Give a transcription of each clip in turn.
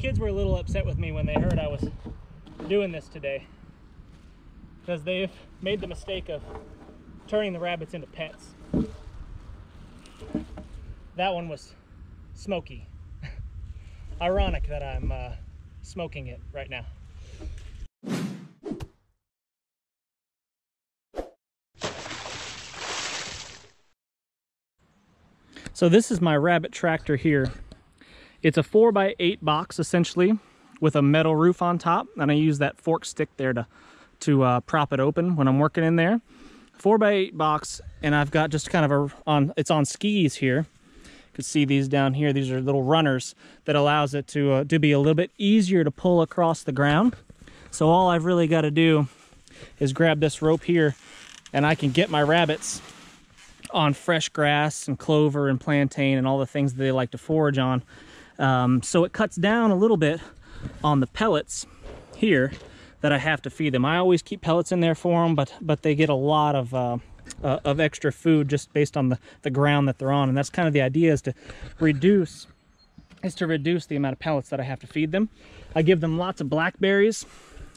Kids were a little upset with me when they heard I was doing this today because they've made the mistake of turning the rabbits into pets. That one was smoky. Ironic that I'm uh, smoking it right now. So this is my rabbit tractor here. It's a 4x8 box essentially with a metal roof on top and I use that fork stick there to, to uh, prop it open when I'm working in there. 4x8 box and I've got just kind of a, on it's on skis here. You can see these down here. These are little runners that allows it to, uh, to be a little bit easier to pull across the ground. So all I've really got to do is grab this rope here and I can get my rabbits on fresh grass and clover and plantain and all the things that they like to forage on. Um, so it cuts down a little bit on the pellets here that I have to feed them. I always keep pellets in there for them, but but they get a lot of uh, uh, of extra food just based on the the ground that they're on, and that's kind of the idea is to reduce is to reduce the amount of pellets that I have to feed them. I give them lots of blackberries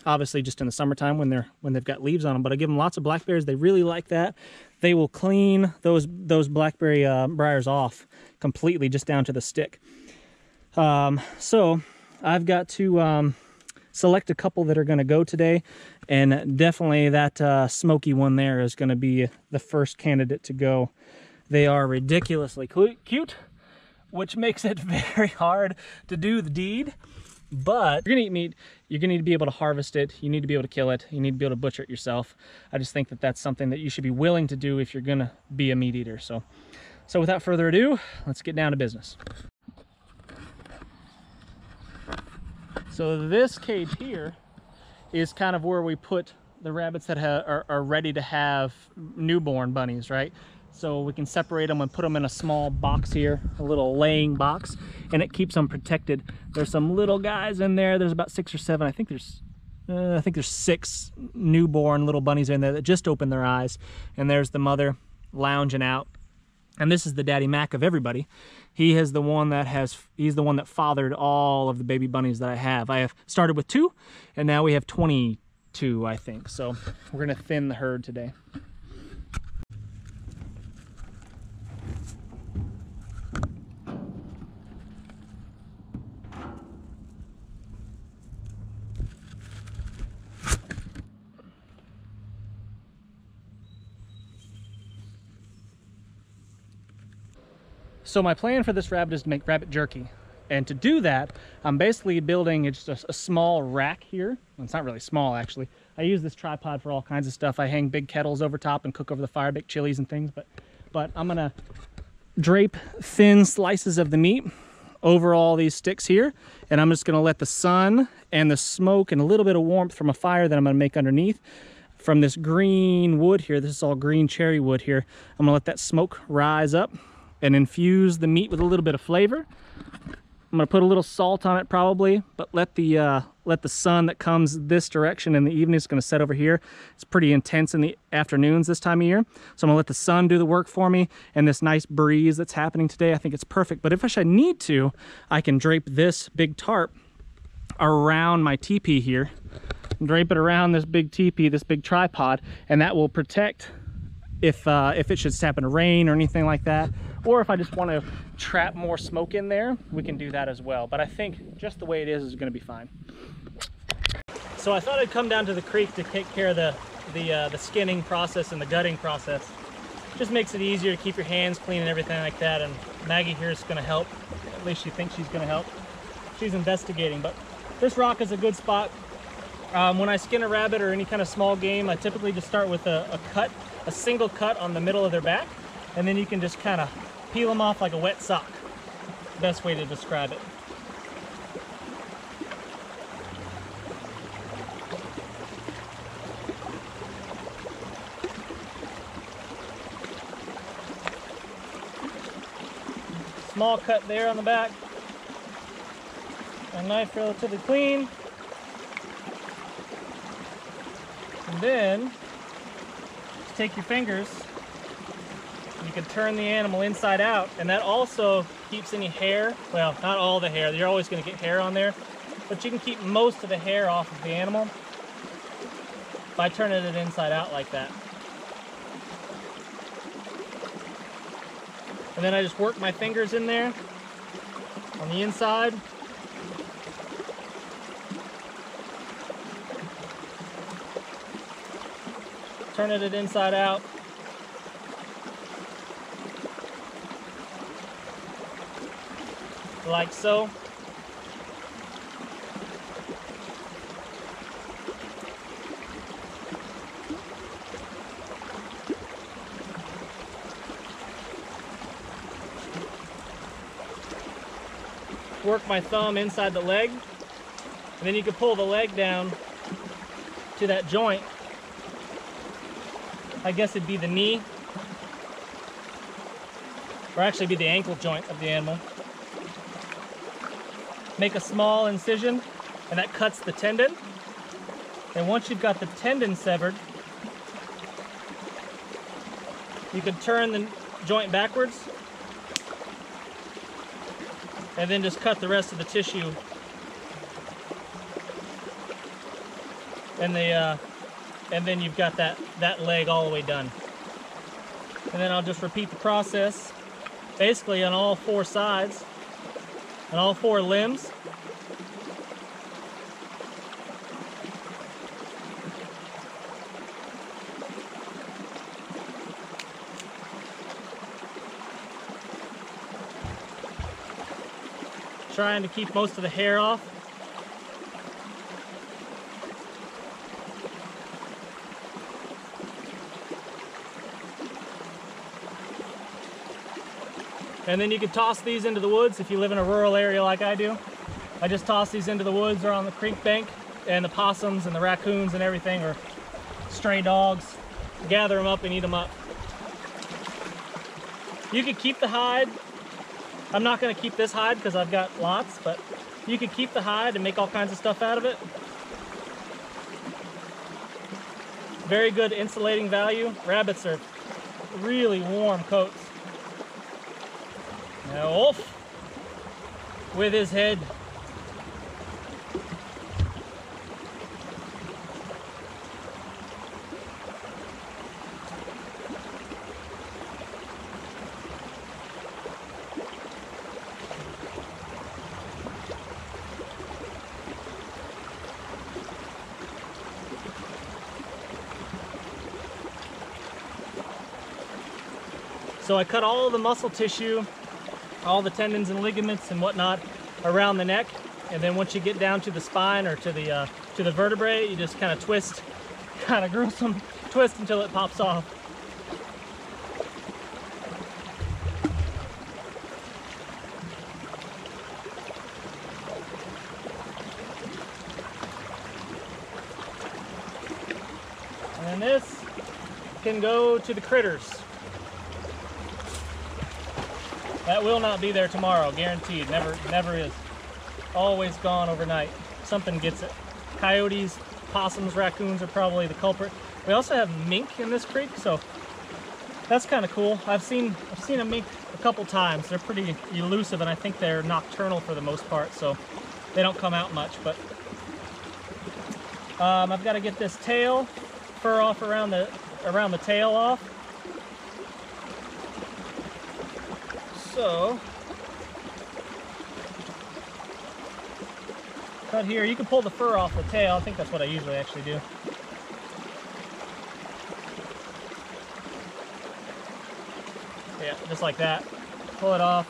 obviously just in the summertime when they're when they've got leaves on them but i give them lots of blackberries they really like that they will clean those those blackberry uh, briars off completely just down to the stick um, so i've got to um, select a couple that are going to go today and definitely that uh, smoky one there is going to be the first candidate to go. They are ridiculously cute which makes it very hard to do the deed but you're gonna eat meat. You're gonna need to be able to harvest it. You need to be able to kill it. You need to be able to butcher it yourself. I just think that that's something that you should be willing to do if you're gonna be a meat eater so. So without further ado let's get down to business so this cage here is kind of where we put the rabbits that are, are ready to have newborn bunnies right? So we can separate them and put them in a small box here a little laying box and it keeps them protected. There's some little guys in there. There's about six or seven. I think there's uh, i think there's six newborn little bunnies in there that just opened their eyes. And there's the mother lounging out and this is the daddy mac of everybody. He is the one that has he's the one that fathered all of the baby bunnies that i have. I have started with two and now we have 22 i think. So we're gonna thin the herd today So my plan for this rabbit is to make rabbit jerky. And to do that, I'm basically building just a, a small rack here. Well, it's not really small, actually. I use this tripod for all kinds of stuff. I hang big kettles over top and cook over the fire, bake chilies and things. But, but I'm going to drape thin slices of the meat over all these sticks here. And I'm just going to let the sun and the smoke and a little bit of warmth from a fire that I'm going to make underneath from this green wood here. This is all green cherry wood here. I'm going to let that smoke rise up and infuse the meat with a little bit of flavor. I'm gonna put a little salt on it probably, but let the uh, let the sun that comes this direction in the evening is gonna set over here. It's pretty intense in the afternoons this time of year. So I'm gonna let the sun do the work for me and this nice breeze that's happening today, I think it's perfect. But if I should need to, I can drape this big tarp around my teepee here, drape it around this big teepee, this big tripod, and that will protect if uh, if it should happen to rain or anything like that or if I just want to trap more smoke in there, we can do that as well. But I think just the way it is is going to be fine. So I thought I'd come down to the creek to take care of the, the, uh, the skinning process and the gutting process. Just makes it easier to keep your hands clean and everything like that. And Maggie here is going to help. At least she thinks she's going to help. She's investigating, but this rock is a good spot. Um, when I skin a rabbit or any kind of small game, I typically just start with a, a cut, a single cut on the middle of their back. And then you can just kind of peel them off like a wet sock. Best way to describe it. Small cut there on the back. A knife relatively clean. And then, just take your fingers can turn the animal inside out and that also keeps any hair. Well, not all the hair. You're always going to get hair on there. But you can keep most of the hair off of the animal by turning it inside out like that. And then I just work my fingers in there on the inside. Turning it inside out. Like so. work my thumb inside the leg. And then you can pull the leg down to that joint. I guess it'd be the knee. Or actually be the ankle joint of the animal. Make a small incision and that cuts the tendon. And once you've got the tendon severed, you can turn the joint backwards and then just cut the rest of the tissue and the uh, and then you've got that that leg all the way done and then I'll just repeat the process basically on all four sides on all four limbs trying to keep most of the hair off. And then you can toss these into the woods if you live in a rural area like I do. I just toss these into the woods or on the creek bank and the possums and the raccoons and everything or stray dogs gather them up and eat them up. You could keep the hide I'm not gonna keep this hide because I've got lots, but you can keep the hide and make all kinds of stuff out of it. Very good insulating value. Rabbits are really warm coats. Now Wolf with his head. So I cut all the muscle tissue, all the tendons and ligaments and whatnot around the neck. And then once you get down to the spine or to the, uh, to the vertebrae, you just kind of twist, kind of gruesome twist until it pops off. And then this can go to the critters. That will not be there tomorrow, guaranteed. Never, never is. Always gone overnight. Something gets it. Coyotes, possums, raccoons are probably the culprit. We also have mink in this creek, so that's kind of cool. I've seen I've seen a mink a couple times. They're pretty elusive, and I think they're nocturnal for the most part, so they don't come out much. But um, I've got to get this tail fur off around the around the tail off. So, cut here. You can pull the fur off the tail. I think that's what I usually actually do. Yeah, just like that. Pull it off.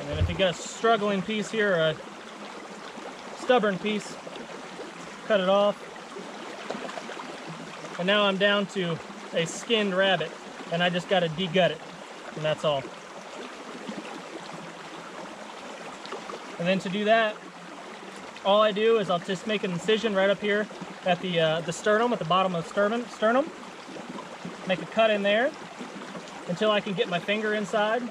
And then if you get a struggling piece here, a stubborn piece, cut it off. And now I'm down to a skinned rabbit and I just got to degut it and that's all. And then to do that, all I do is I'll just make an incision right up here at the, uh, the sternum, at the bottom of the sternum, sternum. Make a cut in there until I can get my finger inside.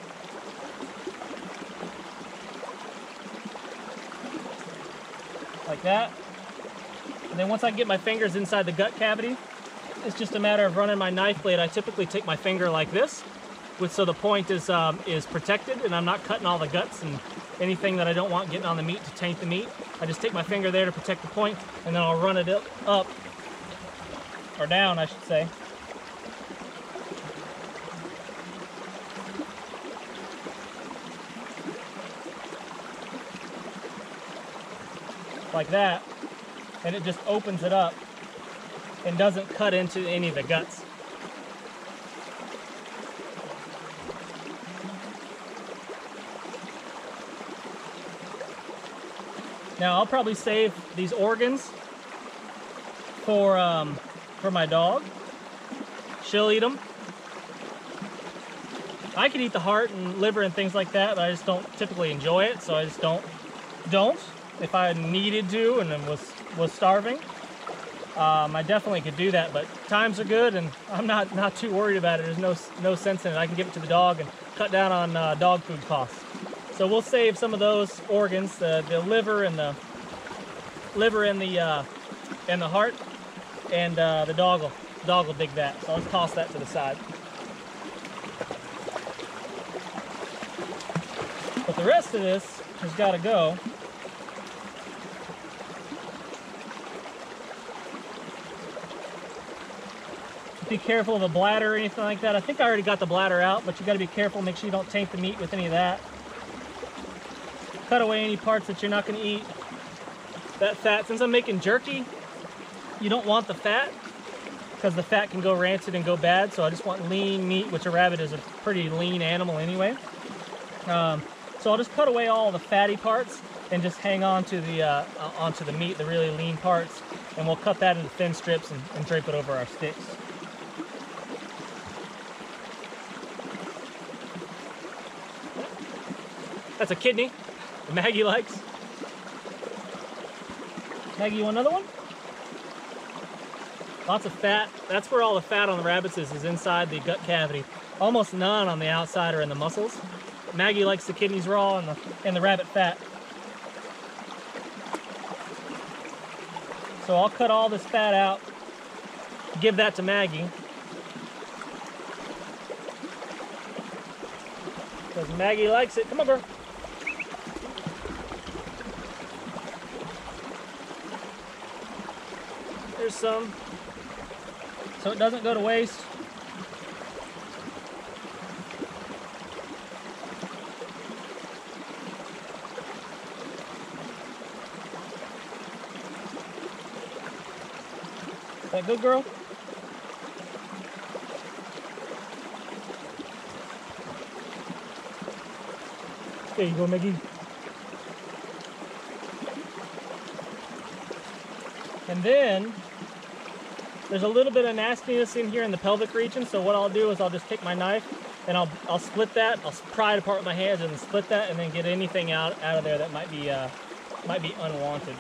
Like that. And then once I get my fingers inside the gut cavity, it's just a matter of running my knife blade. I typically take my finger like this, with so the point is um, is protected and I'm not cutting all the guts and anything that I don't want getting on the meat to taint the meat. I just take my finger there to protect the point and then I'll run it up, or down I should say. Like that, and it just opens it up and doesn't cut into any of the guts. Now I'll probably save these organs for um, for my dog. She'll eat them. I can eat the heart and liver and things like that, but I just don't typically enjoy it, so I just don't don't. If I needed to and was was starving, um, I definitely could do that. But times are good, and I'm not not too worried about it. There's no no sense in it. I can give it to the dog and cut down on uh, dog food costs. So we'll save some of those organs, the, the liver and the liver and the uh, and the heart, and uh, the dog will dog will dig that. So I'll toss that to the side. But the rest of this has got to go. Be careful of the bladder or anything like that. I think I already got the bladder out, but you got to be careful. Make sure you don't taint the meat with any of that. Cut away any parts that you're not going to eat. That fat, since I'm making jerky, you don't want the fat because the fat can go rancid and go bad. So I just want lean meat, which a rabbit is a pretty lean animal anyway. Um, so I'll just cut away all the fatty parts and just hang on to the uh, onto the meat, the really lean parts, and we'll cut that into thin strips and, and drape it over our sticks. That's a kidney. that Maggie likes. Maggie, you want another one? Lots of fat. That's where all the fat on the rabbits is, is inside the gut cavity. Almost none on the outside or in the muscles. Maggie likes the kidneys raw and the, and the rabbit fat. So I'll cut all this fat out, give that to Maggie. Because Maggie likes it. Come on, girl. Some. So it doesn't go to waste. Is that good, girl? There you go, Maggie. And then there's a little bit of nastiness in here in the pelvic region, so what I'll do is I'll just take my knife and I'll, I'll split that, I'll pry it apart with my hands and split that and then get anything out, out of there that might be, uh, might be unwanted.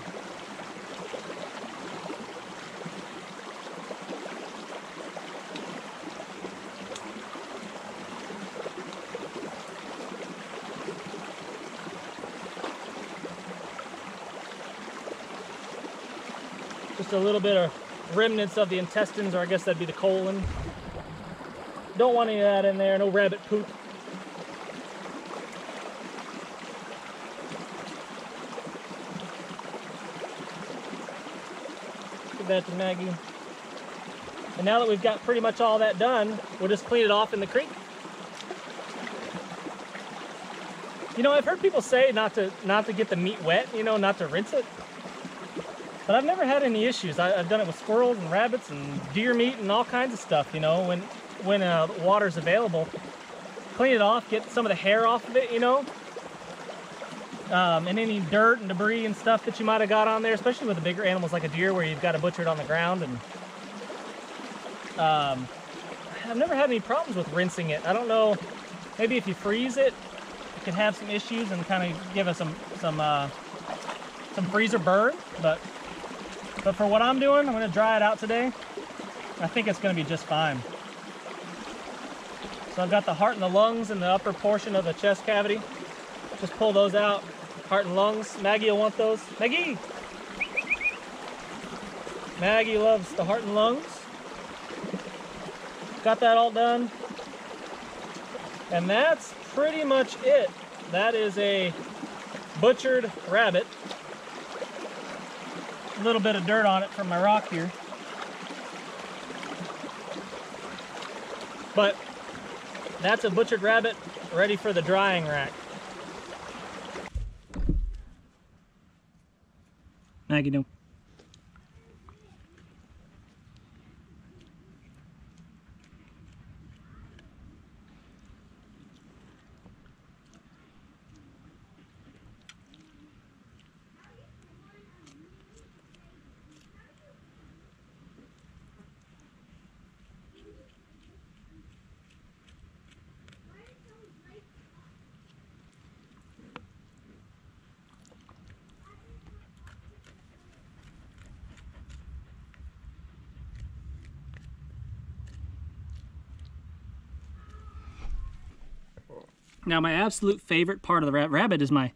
Just a little bit of remnants of the intestines, or I guess that'd be the colon. Don't want any of that in there, no rabbit poop. Give that to Maggie. And now that we've got pretty much all that done, we'll just clean it off in the creek. You know, I've heard people say not to not to get the meat wet, you know, not to rinse it. But I've never had any issues. I, have done it with squirrels and rabbits and deer meat and all kinds of stuff, you know, when, when uh, water's available. Clean it off, get some of the hair off of it, you know. Um, and any dirt and debris and stuff that you might have got on there, especially with the bigger animals like a deer where you've got to butcher it on the ground. And um, I've never had any problems with rinsing it. I don't know, maybe if you freeze it, it can have some issues and kind of give us some, some, uh, some freezer burn, but but for what I'm doing, I'm gonna dry it out today. I think it's gonna be just fine. So I've got the heart and the lungs in the upper portion of the chest cavity. Just pull those out, heart and lungs. Maggie will want those. Maggie! Maggie loves the heart and lungs. got that all done. And that's pretty much it. That is a butchered rabbit. Little bit of dirt on it from my rock here. But that's a butchered rabbit ready for the drying rack. Maggie, no. Now my absolute favorite part of the rab rabbit is my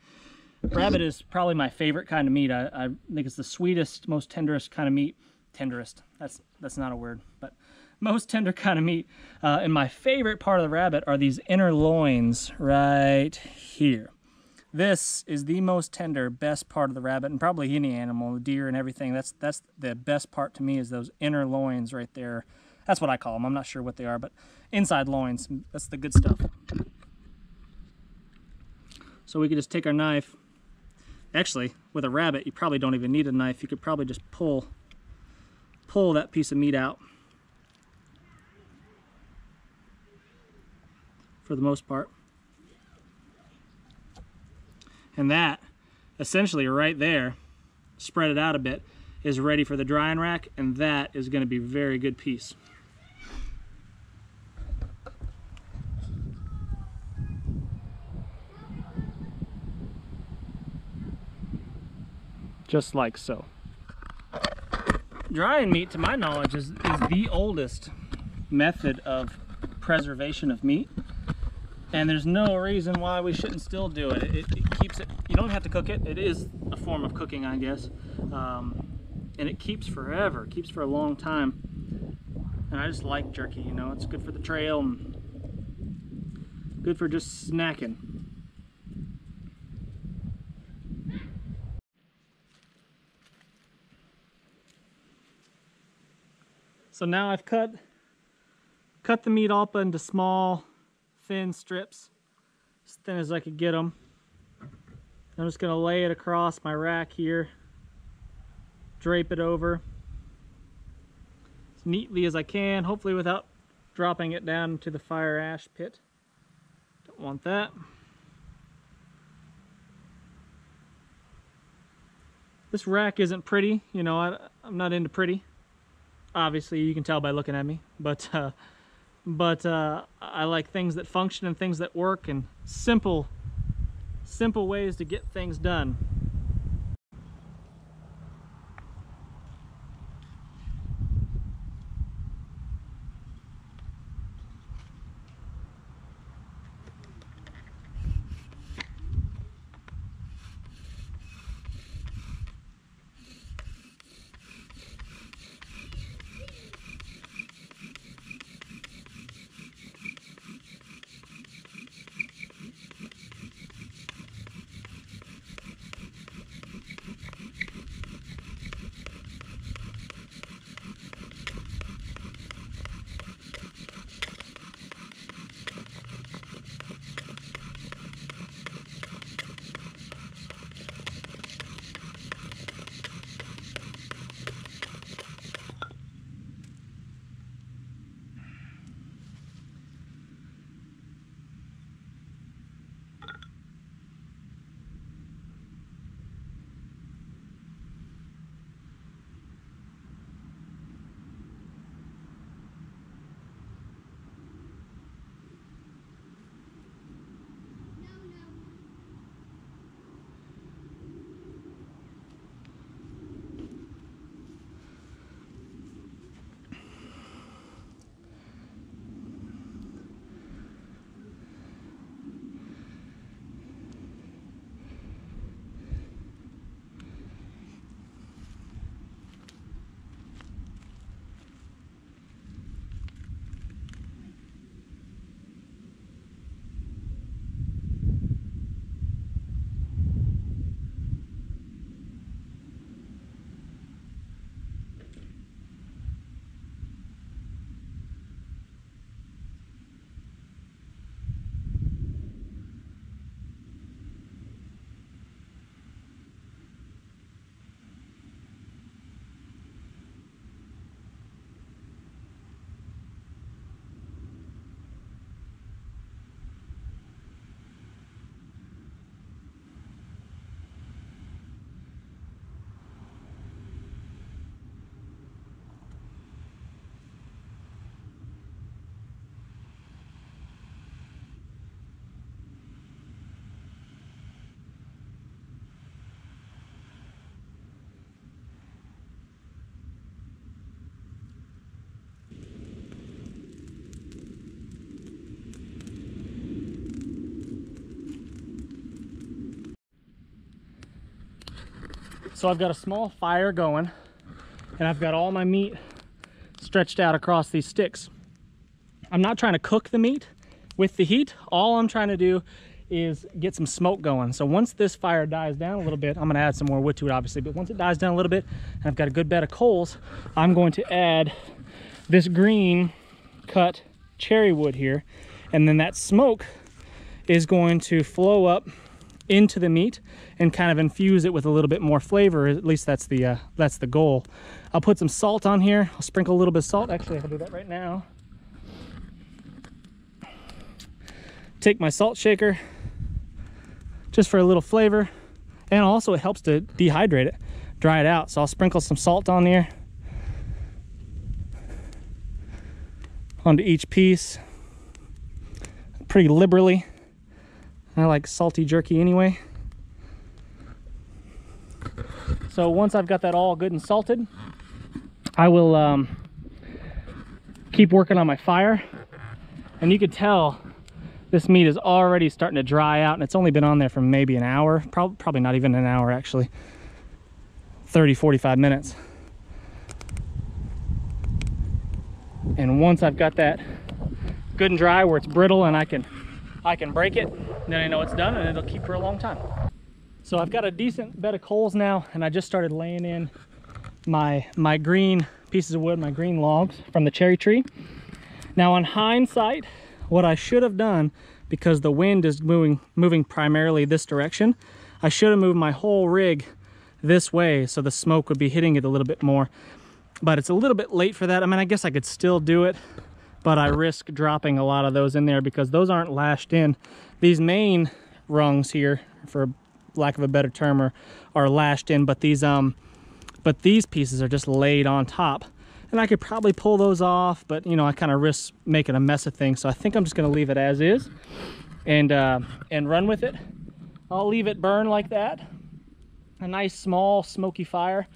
rabbit is probably my favorite kind of meat. I, I, think it's the sweetest, most tenderest kind of meat. Tenderest. That's that's not a word, but most tender kind of meat. Uh, and my favorite part of the rabbit are these inner loins right here. This is the most tender, best part of the rabbit, and probably any animal, deer and everything. That's that's the best part to me is those inner loins right there. That's what I call them. I'm not sure what they are, but inside loins. That's the good stuff. So we could just take our knife. Actually, with a rabbit, you probably don't even need a knife. You could probably just pull, pull that piece of meat out. For the most part. And that, essentially right there, spread it out a bit, is ready for the drying rack, and that is going to be very good piece. Just like so. Drying meat, to my knowledge, is, is the oldest method of preservation of meat. And there's no reason why we shouldn't still do it. It, it keeps it, you don't have to cook it. It is a form of cooking, I guess. Um, and it keeps forever, it keeps for a long time. And I just like jerky, you know, it's good for the trail and good for just snacking. So now I've cut cut the meat up into small, thin strips, as thin as I could get them. I'm just gonna lay it across my rack here, drape it over as neatly as I can, hopefully without dropping it down to the fire ash pit. Don't want that. This rack isn't pretty, you know, I, I'm not into pretty obviously you can tell by looking at me but uh, but uh, I like things that function and things that work and simple simple ways to get things done So I've got a small fire going and I've got all my meat stretched out across these sticks. I'm not trying to cook the meat with the heat. All I'm trying to do is get some smoke going. So once this fire dies down a little bit, I'm gonna add some more wood to it obviously, but once it dies down a little bit and I've got a good bed of coals, I'm going to add this green cut cherry wood here. And then that smoke is going to flow up into the meat and kind of infuse it with a little bit more flavor. At least that's the uh, that's the goal. I'll put some salt on here. I'll sprinkle a little bit of salt. Actually, I'll do that right now. Take my salt shaker just for a little flavor. And also it helps to dehydrate it, dry it out. So I'll sprinkle some salt on here. Onto each piece pretty liberally. I like salty jerky anyway. So once I've got that all good and salted, I will um, keep working on my fire. And you could tell this meat is already starting to dry out and it's only been on there for maybe an hour, Pro probably not even an hour actually, 30, 45 minutes. And once I've got that good and dry where it's brittle and I can I can break it, then I know it's done and it'll keep for a long time. So I've got a decent bed of coals now and I just started laying in my, my green pieces of wood, my green logs from the cherry tree. Now on hindsight, what I should have done, because the wind is moving, moving primarily this direction, I should have moved my whole rig this way so the smoke would be hitting it a little bit more. But it's a little bit late for that. I mean, I guess I could still do it, but I risk dropping a lot of those in there because those aren't lashed in. These main rungs here, for lack of a better term, are, are lashed in, but these um, but these pieces are just laid on top. And I could probably pull those off, but you know, I kind of risk making a mess of things. So I think I'm just gonna leave it as is and, uh, and run with it. I'll leave it burn like that. A nice small smoky fire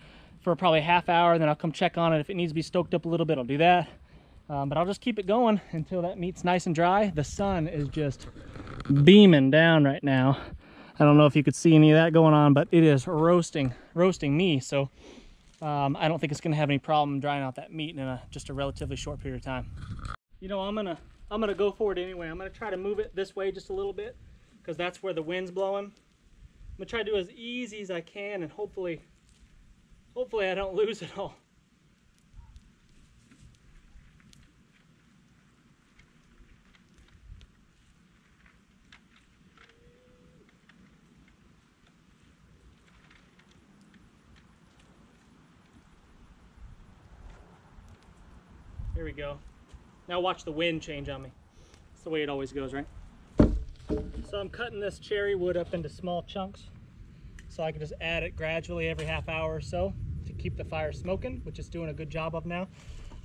for probably a half hour. Then I'll come check on it. If it needs to be stoked up a little bit, I'll do that. Um, but I'll just keep it going until that meat's nice and dry. The sun is just beaming down right now. I don't know if you could see any of that going on, but it is roasting, roasting me. So um, I don't think it's gonna have any problem drying out that meat in a, just a relatively short period of time. You know, I'm gonna, I'm gonna go for it anyway. I'm gonna try to move it this way just a little bit because that's where the wind's blowing. I'm gonna try to do as easy as I can and hopefully, hopefully I don't lose it all. There we go. Now watch the wind change on me. That's the way it always goes, right? So I'm cutting this cherry wood up into small chunks so I can just add it gradually every half hour or so to keep the fire smoking, which it's doing a good job of now.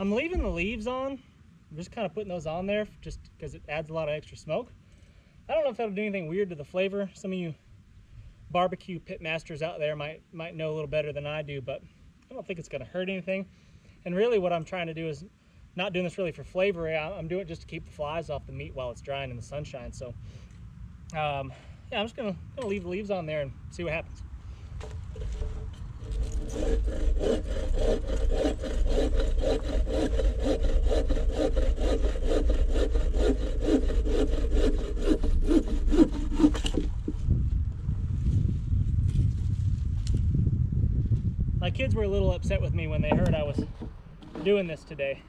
I'm leaving the leaves on. I'm just kind of putting those on there just because it adds a lot of extra smoke. I don't know if that'll do anything weird to the flavor. Some of you barbecue pit masters out there might might know a little better than I do, but I don't think it's going to hurt anything. And really what I'm trying to do is not doing this really for flavor. I'm doing it just to keep the flies off the meat while it's drying in the sunshine. So um, yeah, I'm just gonna, gonna leave the leaves on there and see what happens. My kids were a little upset with me when they heard I was doing this today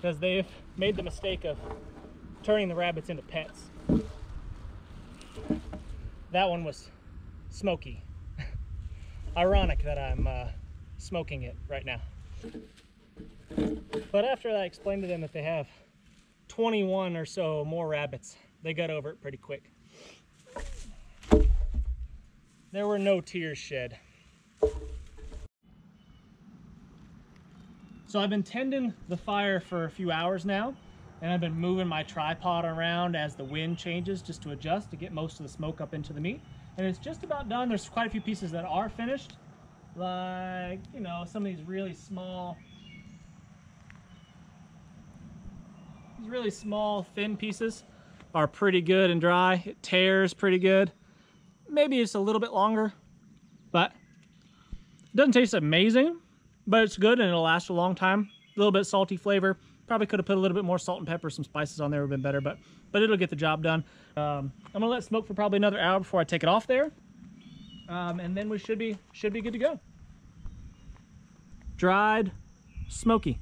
because they've made the mistake of turning the rabbits into pets. That one was smoky. Ironic that I'm uh, smoking it right now. But after I explained to them that they have 21 or so more rabbits, they got over it pretty quick. There were no tears shed. So I've been tending the fire for a few hours now, and I've been moving my tripod around as the wind changes just to adjust to get most of the smoke up into the meat. And it's just about done. There's quite a few pieces that are finished, like, you know, some of these really small, these really small, thin pieces are pretty good and dry. It tears pretty good. Maybe it's a little bit longer, but it doesn't taste amazing, but it's good and it'll last a long time. A little bit salty flavor. Probably could have put a little bit more salt and pepper, some spices on there would have been better, but but it'll get the job done. Um, I'm gonna let smoke for probably another hour before I take it off there, um, and then we should be should be good to go. Dried, smoky.